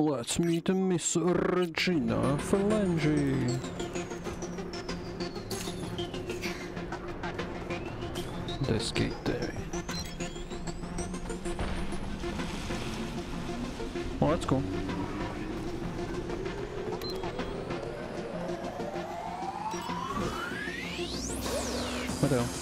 Let's meet Miss Regina. This gate there. Well, that's cool. What else?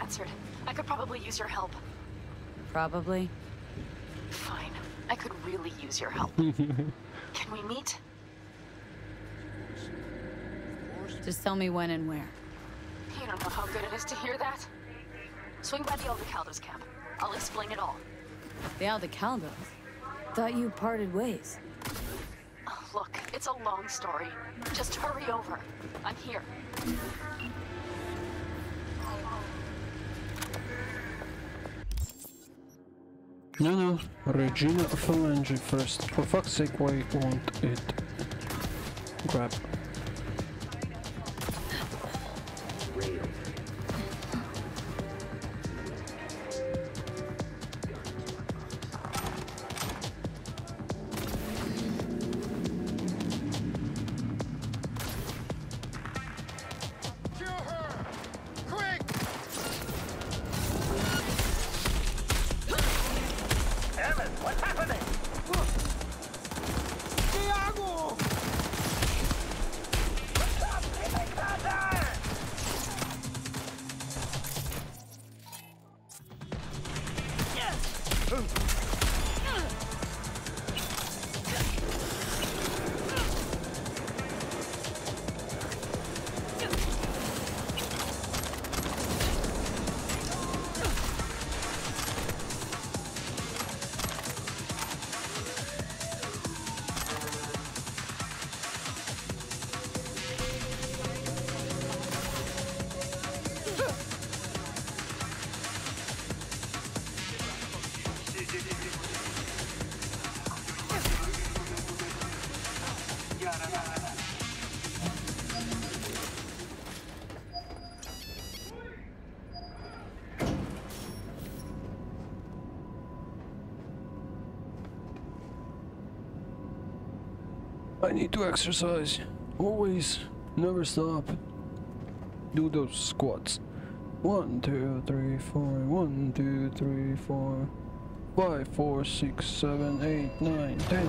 Answered. I could probably use your help. Probably. Fine. I could really use your help. Can we meet? Just tell me when and where. You don't know how good it is to hear that. Swing by the Aldecaldos camp. I'll explain it all. The Aldecaldos? Thought you parted ways. Oh, look, it's a long story. Just hurry over. I'm here. No, no. Regina Phalange first. For fuck's sake, why won't it grab? I need to exercise. Always. Never stop. Do those squats. One, two, three, four. One, two, three, four. Five, four, six, seven, eight, nine, ten.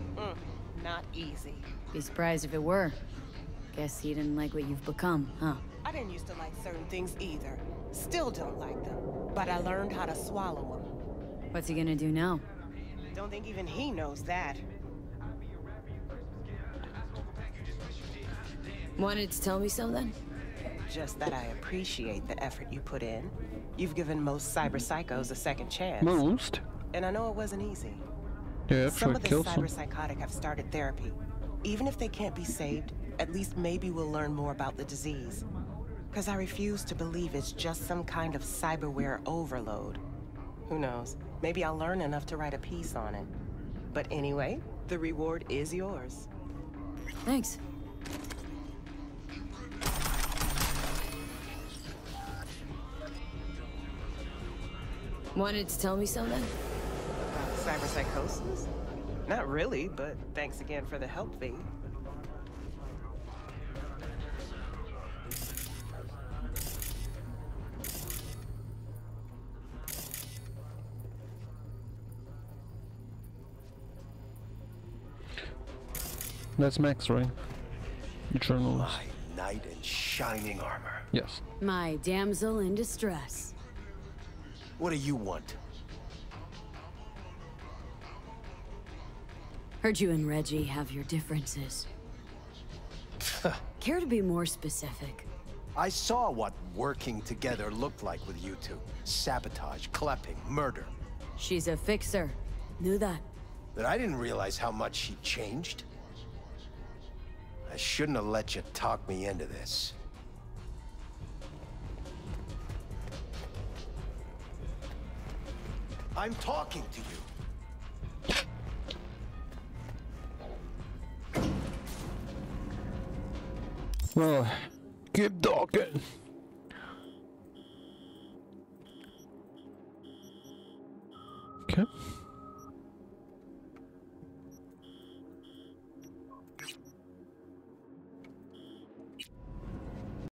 Not easy. Be surprised if it were. Guess he didn't like what you've become, huh? I didn't used to like certain things either. Still don't like them. But I learned how to swallow them. What's he gonna do now? Don't think even he knows that. Wanted to tell me something? Just that I appreciate the effort you put in. You've given most cyber psychos a second chance. Most? And I know it wasn't easy. Yeah, Some actually of the kill some. cyber psychotic have started therapy. Even if they can't be saved, at least maybe we'll learn more about the disease. Because I refuse to believe it's just some kind of cyberware overload. Who knows? Maybe I'll learn enough to write a piece on it. But anyway, the reward is yours. Thanks. Wanted to tell me something? About cyberpsychosis? Not really, but thanks again for the help fee. That's Max, right? Eternals. My knight in shining armor. Yes. My damsel in distress. What do you want? Heard you and Reggie have your differences. Care to be more specific? I saw what working together looked like with you two. Sabotage, clepping, murder. She's a fixer. Knew that. But I didn't realize how much she changed. I shouldn't have let you talk me into this. I'm talking to you. Well, keep talking. Okay.